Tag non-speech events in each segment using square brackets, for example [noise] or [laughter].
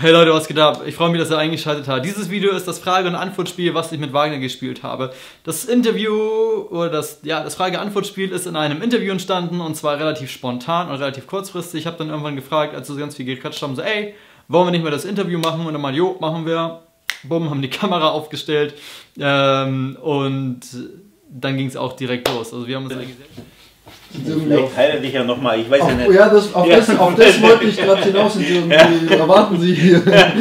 Hey Leute, was geht ab? Ich freue mich, dass ihr eingeschaltet habt. Dieses Video ist das Frage- und Antwortspiel, was ich mit Wagner gespielt habe. Das Interview oder das, ja, das Frage-Antwort-Spiel ist in einem Interview entstanden und zwar relativ spontan und relativ kurzfristig. Ich habe dann irgendwann gefragt, als wir so ganz viel gequatscht haben, so ey, wollen wir nicht mehr das Interview machen? Und dann mal, jo, machen wir. Bumm, haben die Kamera aufgestellt ähm, und dann ging es auch direkt los. Also wir haben uns eigentlich Vielleicht heiratet dich ja nochmal, ich weiß Auf, ja nicht. ja, das, auf, Ja. Das, auf das wollte ich [laughs] gerade hinaus und irgendwie erwarten Sie hier. [laughs]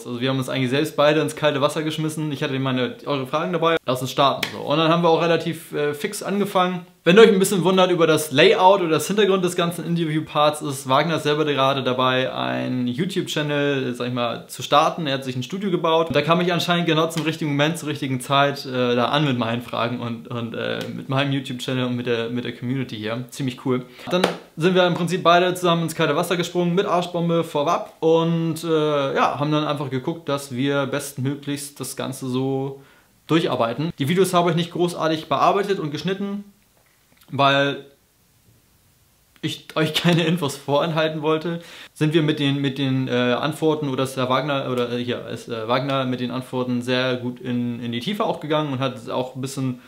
los. Also wir haben uns eigentlich selbst beide ins kalte Wasser geschmissen. Ich hatte meine eure Fragen dabei. Lass uns starten. So. Und dann haben wir auch relativ äh, fix angefangen. Wenn ihr euch ein bisschen wundert über das Layout oder das Hintergrund des ganzen Interview-Parts, ist Wagner selber gerade dabei, einen YouTube-Channel, sag ich mal, zu starten. Er hat sich ein Studio gebaut. Und da kam ich anscheinend genau zum richtigen Moment, zur richtigen Zeit äh, da an mit meinen Fragen und, und äh, mit meinem YouTube-Channel und mit der, mit der Community hier. Ziemlich cool. Dann sind wir im Prinzip beide zusammen ins kalte Wasser gesprungen mit Arschbombe vorab und äh, ja, haben dann einfach geguckt, dass wir bestmöglichst das Ganze so durcharbeiten. Die Videos habe ich nicht großartig bearbeitet und geschnitten, weil ich [laughs] euch keine Infos vorenthalten wollte, sind wir mit den, mit den äh, Antworten oder ist der Wagner oder äh, hier ist äh, Wagner mit den Antworten sehr gut in, in die Tiefe auch gegangen und hat auch ein bisschen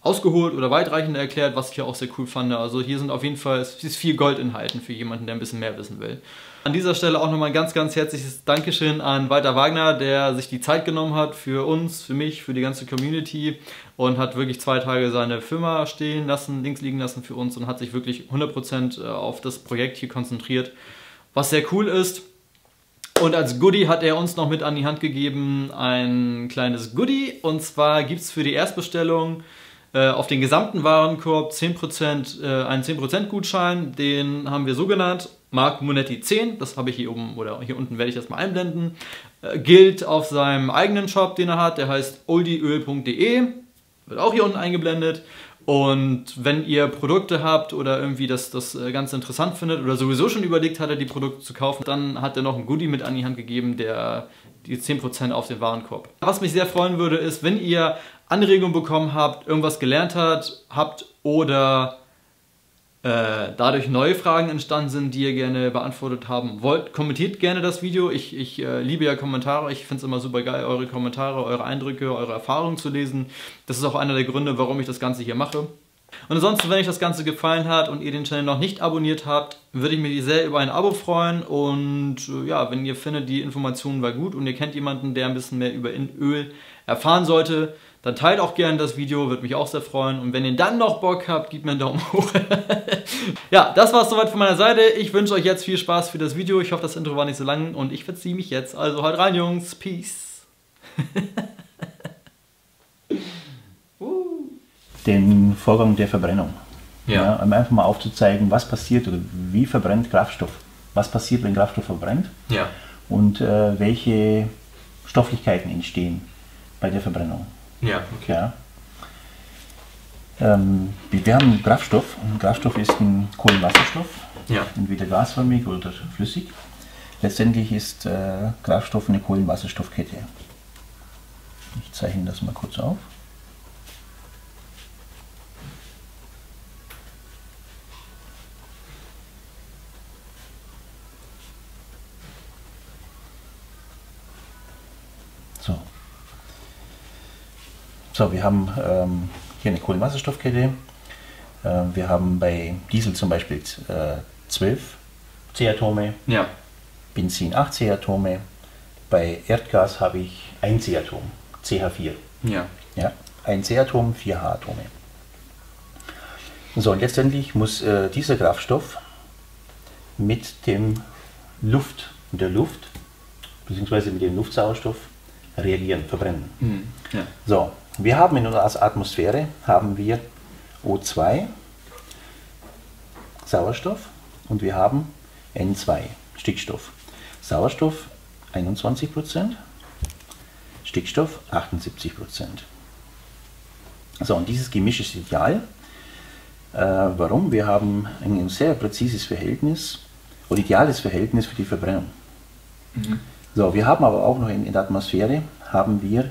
ausgeholt oder weitreichend erklärt, was ich ja auch sehr cool fand. Also hier sind auf jeden Fall ist viel Gold enthalten für jemanden, der ein bisschen mehr wissen will. An dieser Stelle auch nochmal ein ganz, ganz herzliches Dankeschön an Walter Wagner, der sich die Zeit genommen hat für uns, für mich, für die ganze Community und hat wirklich zwei Tage seine Firma stehen lassen, links liegen lassen für uns und hat sich wirklich 100% auf das Projekt hier konzentriert, was sehr cool ist. Und als Goodie hat er uns noch mit an die Hand gegeben ein kleines Goodie. Und zwar gibt es für die Erstbestellung äh, auf den gesamten Warenkorb 10%, äh, einen 10% Gutschein, den haben wir so genannt, Mark Monetti 10, das habe ich hier oben oder hier unten werde ich das mal einblenden, äh, gilt auf seinem eigenen Shop, den er hat, der heißt oldieöl.de, wird auch hier unten eingeblendet. Und wenn ihr Produkte habt oder irgendwie das, das äh, Ganze interessant findet oder sowieso schon überlegt hatte, die Produkte zu kaufen, dann hat er noch ein Goodie mit an die Hand gegeben, der die 10% auf den Warenkorb. Was mich sehr freuen würde, ist, wenn ihr Anregungen bekommen habt, irgendwas gelernt habt, habt oder dadurch neue Fragen entstanden sind, die ihr gerne beantwortet haben wollt, kommentiert gerne das Video. Ich, ich äh, liebe ja Kommentare. Ich finde es immer super geil, eure Kommentare, eure Eindrücke, eure Erfahrungen zu lesen. Das ist auch einer der Gründe, warum ich das Ganze hier mache. Und ansonsten, wenn euch das Ganze gefallen hat und ihr den Channel noch nicht abonniert habt, würde ich mich sehr über ein Abo freuen. Und äh, ja, wenn ihr findet, die Information war gut und ihr kennt jemanden, der ein bisschen mehr über Öl erfahren sollte, dann teilt auch gerne das Video, würde mich auch sehr freuen. Und wenn ihr dann noch Bock habt, gebt mir einen Daumen hoch. [laughs] ja, das war's soweit von meiner Seite. Ich wünsche euch jetzt viel Spaß für das Video. Ich hoffe, das Intro war nicht so lang und ich verziehe mich jetzt. Also halt rein, Jungs. Peace. [laughs] Den Vorgang der Verbrennung. Ja. um einfach mal aufzuzeigen, was passiert oder wie verbrennt Kraftstoff. Was passiert, wenn Kraftstoff verbrennt Ja. und äh, welche Stofflichkeiten entstehen bei der Verbrennung. Ja, okay. Ja. Ähm, wir haben Kraftstoff. Und Kraftstoff ist ein Kohlenwasserstoff, Ja. entweder gasförmig oder flüssig. Letztendlich ist äh, Kraftstoff eine Kohlenwasserstoffkette. Ich zeichne das mal kurz auf. So. So, wir haben ähm, hier eine Kohlenwasserstoffkette. Äh, wir haben bei Diesel zum Beispiel äh, 12 C-Atome, Ja. Benzin 8 C-Atome. Bei Erdgas habe ich ein C-Atom, CH4. Ja. Ja, ein C-Atom, vier H-Atome. So, und letztendlich muss äh, dieser Kraftstoff mit dem Luft, mit der Luft, beziehungsweise mit dem Luftsauerstoff reagieren, verbrennen. Hm. Ja. So, wir haben in unserer Atmosphäre haben wir O2, Sauerstoff und wir haben N2, Stickstoff. Sauerstoff 21%, Stickstoff 78%. So, und dieses Gemisch ist ideal. Äh, warum? Wir haben ein sehr präzises Verhältnis oder ideales Verhältnis für die Verbrennung. So, wir haben aber auch noch in, in der Atmosphäre haben wir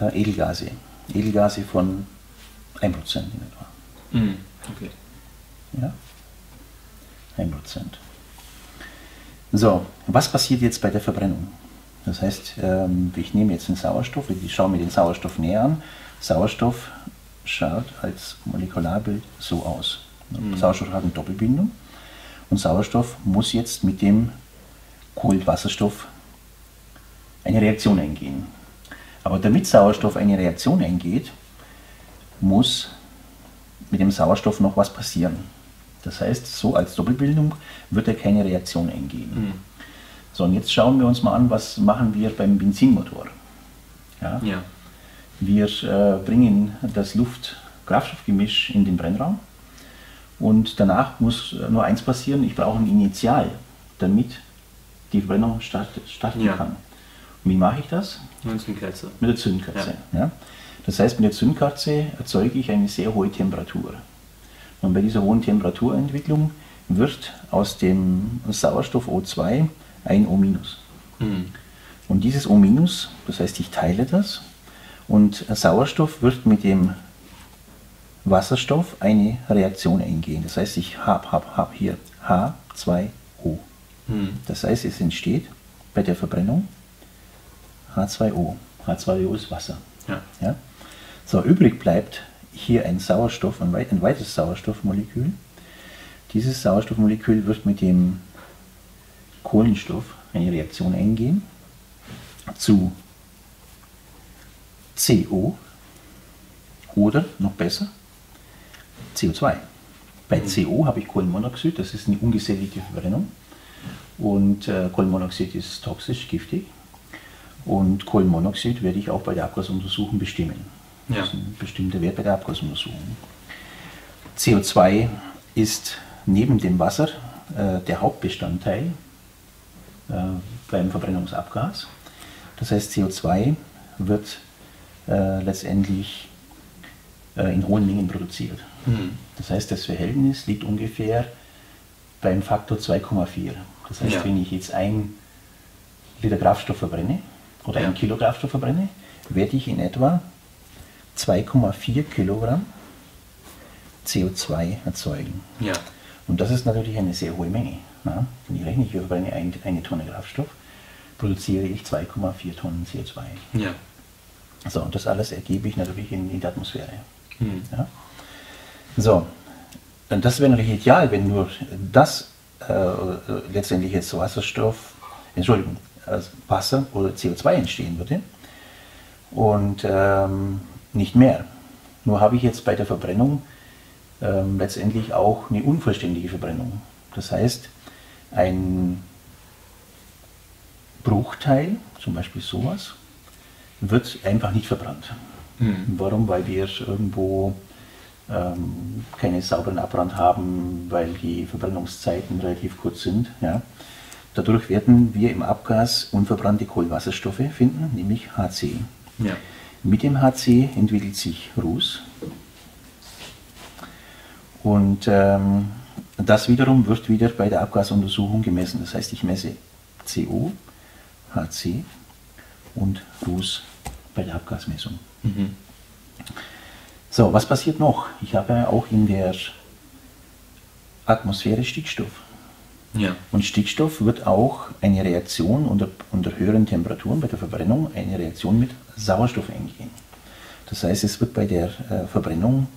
Edelgase. Edelgase von 1% in etwa. Hm. Okay. Ja? 1%. So, was passiert jetzt bei der Verbrennung? Das heißt, ähm, ich nehme jetzt den Sauerstoff, ich schaue mir den Sauerstoff näher an. Sauerstoff schaut als Molekularbild so aus. Mhm. Sauerstoff hat eine Doppelbindung und Sauerstoff muss jetzt mit dem Kohlenwasserstoff eine Reaktion eingehen. Aber damit Sauerstoff eine Reaktion eingeht, muss mit dem Sauerstoff noch was passieren. Das heißt, so als Doppelbildung wird er keine Reaktion eingehen. Mhm. So, und jetzt schauen wir uns mal an, was machen wir beim Benzinmotor. Ja? ja. Wir äh, bringen das Luft-Kraftstoffgemisch in den Brennraum und danach muss nur eins passieren, ich brauche ein Initial, damit die Verbrennung start, starten ja. kann. Wie mache ich das? Mit der Zündkerze. Mit der Zündkerze. Ja. ja. Das heißt, mit der Zündkerze erzeuge ich eine sehr hohe Temperatur. Und bei dieser hohen Temperaturentwicklung wird aus dem Sauerstoff O2 ein O-. Mhm. Und dieses O-, das heißt, ich teile das und Sauerstoff wird mit dem Wasserstoff eine Reaktion eingehen. Das heißt, ich habe hab, hab hier H2O. Mhm. Das heißt, es entsteht bei der Verbrennung H2O. H2O ist Wasser. Ja. Ja? So, übrig bleibt hier ein Sauerstoff, ein, ein weiteres Sauerstoffmolekül. Dieses Sauerstoffmolekül wird mit dem Kohlenstoff eine Reaktion eingehen zu CO oder noch besser CO2. Bei mhm. CO habe ich Kohlenmonoxid, das ist eine ungesättigte Verbrennung und äh, Kohlenmonoxid ist toxisch, giftig und Kohlenmonoxid werde ich auch bei der Abgasuntersuchung bestimmen. Ja. Das ist ein bestimmter Wert bei der Abgasuntersuchung. CO2 ist neben dem Wasser äh, der Hauptbestandteil äh, beim Verbrennungsabgas. Das heißt, CO2 wird äh, letztendlich äh, in hohen Mengen produziert. Mhm. Das heißt, das Verhältnis liegt ungefähr beim Faktor 2,4. Das heißt, ja. wenn ich jetzt ein Liter Kraftstoff verbrenne oder ein Kilo Kraftstoff verbrenne, werde ich in etwa 2,4 Kilogramm CO2 erzeugen. Ja. Und das ist natürlich eine sehr hohe Menge. Na? Wenn ich rechne, ich verbrenne eine, eine Tonne Kraftstoff, produziere ich 2,4 Tonnen CO2. Ja. So, und das alles ergebe ich natürlich in, in die Atmosphäre. Mhm. Ja? So, und das wäre natürlich ideal, wenn nur das äh, letztendlich jetzt Wasserstoff, Entschuldigung, also Wasser oder CO2 entstehen würde und ähm, nicht mehr. Nur habe ich jetzt bei der Verbrennung ähm, letztendlich auch eine unvollständige Verbrennung. Das heißt, ein Bruchteil, zum Beispiel sowas, wird einfach nicht verbrannt. Mhm. Warum? Weil wir irgendwo ähm, keine sauberen Abbrand haben, weil die Verbrennungszeiten relativ kurz sind. Ja. Dadurch werden wir im Abgas unverbrannte Kohlenwasserstoffe finden, nämlich HC. Ja. Mit dem HC entwickelt sich Ruß. Und ähm, das wiederum wird wieder bei der Abgasuntersuchung gemessen. Das heißt, ich messe CO, HC und Ruß bei der Abgasmessung. Mhm. So, was passiert noch? Ich habe auch in der Atmosphäre Stickstoff. Ja. Und Stickstoff wird auch eine Reaktion unter, unter höheren Temperaturen bei der Verbrennung, eine Reaktion mit Sauerstoff eingehen. Das heißt, es wird bei der äh, Verbrennung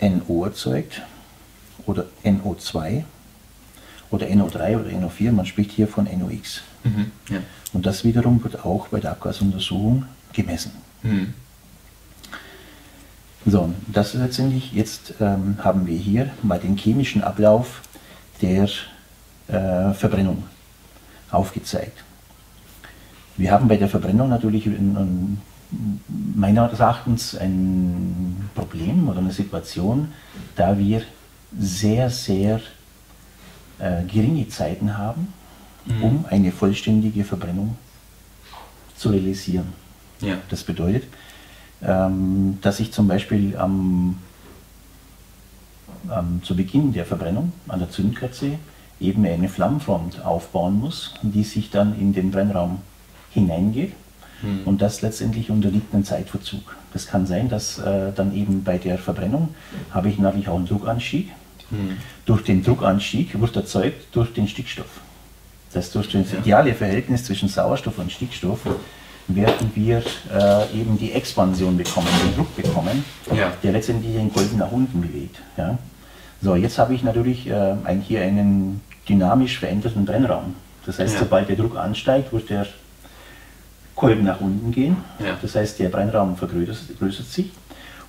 NO erzeugt oder NO2 oder NO3 oder NO4. Man spricht hier von NOx. Mhm, ja. Und das wiederum wird auch bei der Abgasuntersuchung gemessen. Mhm. So, das ist letztendlich, jetzt ähm, haben wir hier mal den chemischen Ablauf der äh, Verbrennung aufgezeigt. Wir haben bei der Verbrennung natürlich in, in, meines Erachtens ein Problem oder eine Situation, da wir sehr, sehr äh, geringe Zeiten haben, mhm. um eine vollständige Verbrennung zu realisieren. Ja. Das bedeutet, ähm, dass ich zum Beispiel am, ähm, zu Beginn der Verbrennung an der Zündkerze eben eine Flammenfront aufbauen muss, die sich dann in den Brennraum hineingeht. Mhm. Und das letztendlich unterliegt einem Zeitverzug. Das kann sein, dass äh, dann eben bei der Verbrennung habe ich natürlich auch einen Druckanstieg. Mhm. Durch den Druckanstieg wird erzeugt durch den Stickstoff. dass durch das ideale Verhältnis zwischen Sauerstoff und Stickstoff werden wir äh, eben die Expansion bekommen, den Druck bekommen, Ja. der letztendlich den Kolben nach unten bewegt. Ja? So, jetzt habe ich natürlich äh, ein, hier einen dynamisch veränderten Brennraum. Das heißt, Ja. sobald der Druck ansteigt, wird der Kolben nach unten gehen. Ja. Das heißt, der Brennraum vergrößert sich.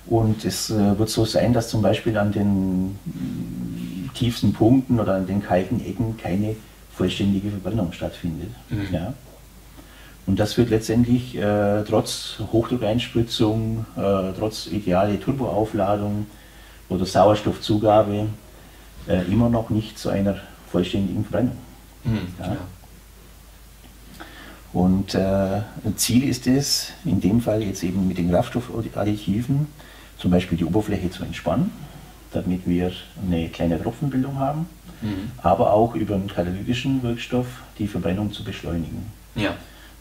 Und es äh, wird so sein, dass zum Beispiel an den mm, tiefsten Punkten oder an den kalten Ecken keine vollständige Verbrennung stattfindet. Mhm. Ja. Und das führt letztendlich äh, trotz Hochdruckeinspritzung, äh, trotz ideale Turboaufladung oder Sauerstoffzugabe äh, immer noch nicht zu einer vollständigen Verbrennung. Mhm. Ja. Und äh, Ziel ist es, in dem Fall jetzt eben mit den Kraftstoffadditiven, zum Beispiel die Oberfläche zu entspannen, damit wir eine kleine Tropfenbildung haben, Mhm. aber auch über einen katalytischen Wirkstoff die Verbrennung zu beschleunigen. Ja.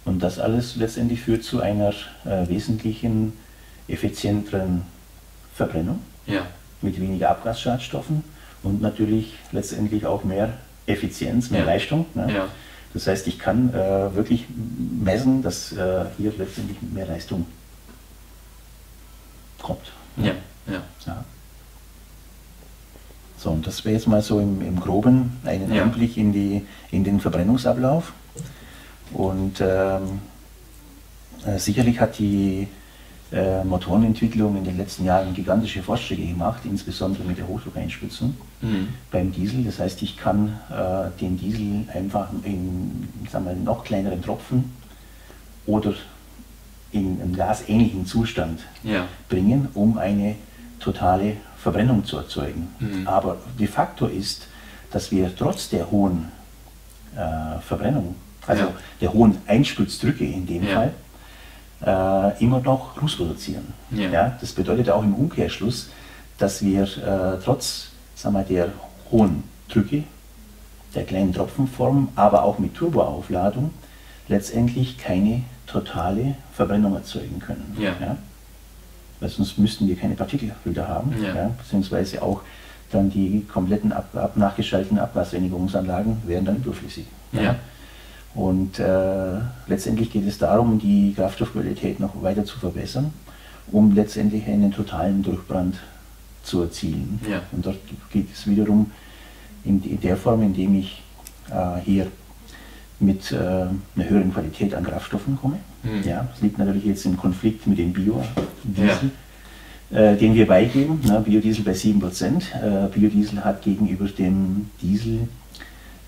Und das alles letztendlich führt zu einer äh, wesentlichen, effizienteren Verbrennung Ja. mit weniger Abgasschadstoffen und natürlich letztendlich auch mehr Effizienz, mehr Ja. Leistung. Ne? Ja. Das heißt, ich kann äh, wirklich messen, dass äh, hier letztendlich mehr Leistung kommt. Ja. Ja. Ja. So, und das wäre jetzt mal so im, im Groben einen Ja. Einblick in, die, in den Verbrennungsablauf. Und ähm, äh, sicherlich hat die äh, Motorenentwicklung in den letzten Jahren gigantische Fortschritte gemacht, insbesondere mit der Hochdruckeinspritzung Mhm. beim Diesel. Das heißt, ich kann äh, den Diesel einfach in sagen wir, noch kleineren Tropfen oder in einen gasähnlichen Zustand Ja. bringen, um eine totale Verbrennung zu erzeugen. Mhm. Aber de facto ist, dass wir trotz der hohen äh, Verbrennung, also Ja. der hohen Einspritzdrücke in dem Ja. Fall, äh, immer noch Ruß produzieren. Ja. das bedeutet auch im Umkehrschluss, dass wir äh, trotz sagen wir, der hohen Drücke, der kleinen Tropfenform, aber auch mit Turboaufladung, letztendlich keine totale Verbrennung erzeugen können. Ja. Weil sonst müssten wir keine Partikelfilter haben, Ja. beziehungsweise auch dann die kompletten ab, ab nachgeschalteten Abgasreinigungsanlagen wären dann überflüssig. Ja. Und äh, letztendlich geht es darum, die Kraftstoffqualität noch weiter zu verbessern, um letztendlich einen totalen Durchbrand zu erzielen. Ja. Und dort geht es wiederum in, in der Form, indem ich äh, hier mit äh, einer höheren Qualität an Kraftstoffen komme. Mhm. Ja, das liegt natürlich jetzt im Konflikt mit dem Biodiesel, äh, den wir beigeben. Na, Biodiesel bei 7%. Äh, Biodiesel hat gegenüber dem Diesel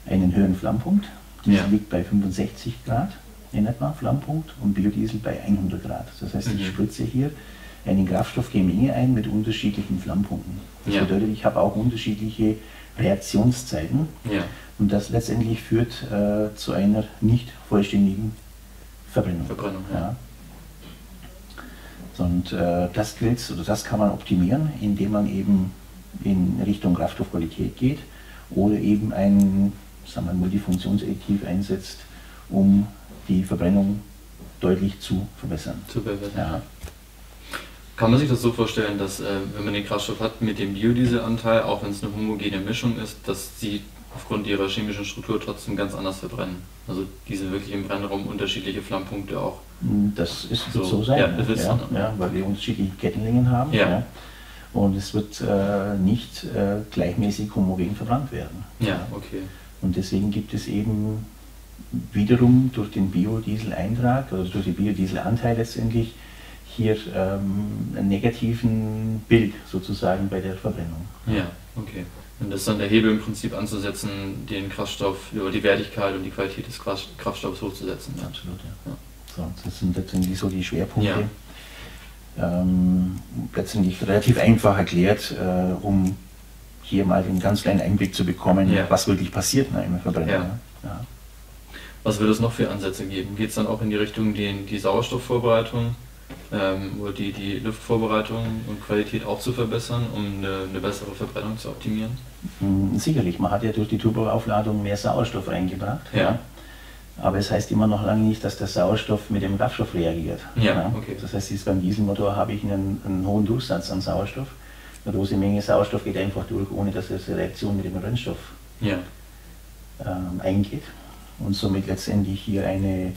einen höheren Flammpunkt. Diesel Ja. liegt bei 65 Grad in etwa Flammpunkt und Biodiesel bei 100 Grad. Das heißt, ich Mhm. spritze hier eine Kraftstoffgemenge ein mit unterschiedlichen Flammpunkten. Das Ja. bedeutet, ich habe auch unterschiedliche Reaktionszeiten Ja. und das letztendlich führt äh, zu einer nicht vollständigen Verbrennung. Verbrennung, ja. Und äh, das gilt, oder das kann man optimieren, indem man eben in Richtung Kraftstoffqualität geht oder eben ein sagen wir, Multifunktionsadditiv einsetzt, um die Verbrennung deutlich zu verbessern. Zu verbessern. Ja. Kann man sich das so vorstellen, dass äh, wenn man den Kraftstoff hat mit dem Biodieselanteil, auch wenn es eine homogene Mischung ist, dass sie aufgrund ihrer chemischen Struktur trotzdem ganz anders verbrennen? Also diese wirklich im Brennraum unterschiedliche Flammpunkte auch. Das ist, So, so sein, ja, ja, ja, weil wir unterschiedliche Kettenlängen haben. Ja. Und es wird äh, nicht äh, gleichmäßig homogen verbrannt werden. Ja, okay. Und deswegen gibt es eben wiederum durch den Biodieseleintrag oder durch den Biodieselanteil letztendlich hier ähm, einen negativen Bild sozusagen bei der Verbrennung. Ja, okay. Und das ist dann der Hebel im Prinzip anzusetzen, den Kraftstoff, die Wertigkeit und die Qualität des Kraft- Kraftstoffs hochzusetzen. Ja. Absolut, ja. Ja. So, das sind letztendlich so die Schwerpunkte. Ähm, letztendlich relativ einfach erklärt, äh, um hier mal einen ganz kleinen Einblick zu bekommen, Ja. was wirklich passiert in einer Verbrennung. Ja. ne? Ja. Was wird es noch für Ansätze geben? Geht es dann auch in die Richtung, die, die Sauerstoffvorbereitung ähm, oder die, die Luftvorbereitung und Qualität auch zu verbessern, um eine, eine bessere Verbrennung zu optimieren? Mm, Sicherlich, man hat ja durch die Turboaufladung mehr Sauerstoff reingebracht. Ja. Aber es heißt immer noch lange nicht, dass der Sauerstoff mit dem Kraftstoff reagiert. Ja, okay. Das heißt, beim Dieselmotor habe ich einen, einen hohen Durchsatz an Sauerstoff. Eine große Menge Sauerstoff geht einfach durch, ohne dass es eine Reaktion mit dem Brennstoff Ja. ähm, eingeht. und somit letztendlich hier eine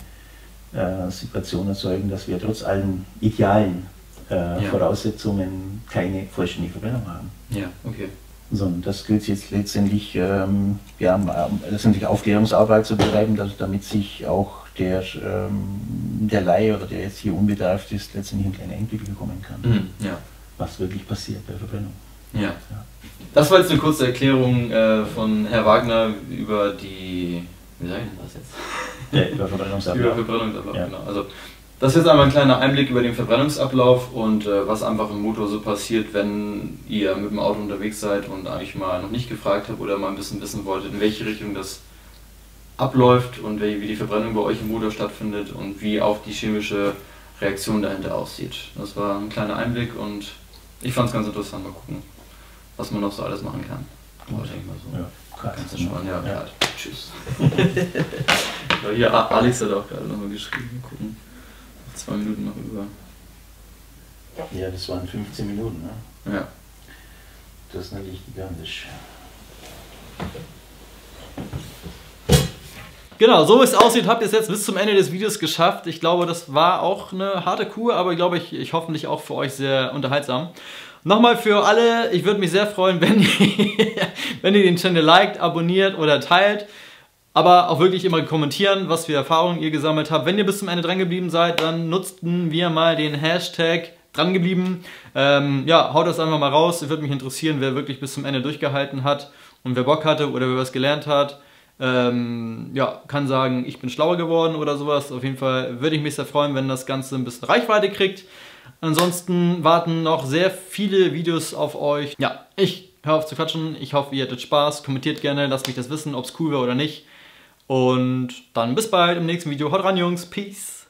äh, Situation erzeugen, dass wir trotz allen idealen äh, ja. Voraussetzungen keine vollständige Verbrennung haben. Ja, okay. Sondern das gilt jetzt letztendlich, ähm, ja, letztendlich Aufklärungsarbeit zu betreiben, dass, damit sich auch der, ähm, der Laie oder der jetzt hier unbedarft ist, letztendlich einen kleinen Einblick bekommen kann. Mhm, ja. Was wirklich passiert bei Verbrennung. Ja. Das war jetzt eine kurze Erklärung äh, von Herr Wagner über die, wie sage ich denn das jetzt? Ja, über Verbrennungsablauf. [laughs] über Verbrennungsablauf, ja. genau. Also, das ist jetzt einmal ein kleiner Einblick über den Verbrennungsablauf und äh, was einfach im Motor so passiert, wenn ihr mit dem Auto unterwegs seid und eigentlich mal noch nicht gefragt habt oder mal ein bisschen wissen wolltet, in welche Richtung das abläuft und wie, wie die Verbrennung bei euch im Motor stattfindet und wie auch die chemische Reaktion dahinter aussieht. Das war ein kleiner Einblick und ich fand es ganz interessant. Mal gucken, was man noch so alles machen kann. Aber denke mal so. Ja, Ganz entspannt, ja, ja. Tschüss. [laughs] ja, hier, Alex hat auch gerade nochmal geschrieben. Mal gucken. Zwei Minuten noch über. Ja, das waren 15 Minuten, ne? Ja. Das ist natürlich gigantisch. Genau, so wie es aussieht, habt ihr es jetzt bis zum Ende des Videos geschafft. Ich glaube, das war auch eine harte Kur, aber ich glaube, ich, ich hoffentlich auch für euch sehr unterhaltsam. Nochmal für alle, ich würde mich sehr freuen, [laughs] wenn ihr, wenn ihr den Channel liked, abonniert oder teilt. Aber auch wirklich immer kommentieren, was für Erfahrungen ihr gesammelt habt. Wenn ihr bis zum Ende dran geblieben seid, dann nutzten wir mal den Hashtag drangeblieben. Ähm, ja, haut das einfach mal raus. Es würde mich interessieren, wer wirklich bis zum Ende durchgehalten hat und wer Bock hatte oder wer was gelernt hat. Ähm, ja, kann sagen, ich bin schlauer geworden oder sowas. Auf jeden Fall würde ich mich sehr freuen, wenn das Ganze ein bisschen Reichweite kriegt. Ansonsten warten noch sehr viele Videos auf euch. Ja, ich höre auf zu quatschen. Ich hoffe, ihr hattet Spaß. Kommentiert gerne, lasst mich das wissen, ob es cool war oder nicht. Und dann bis bald im nächsten Video. Haut ran, Jungs. Peace.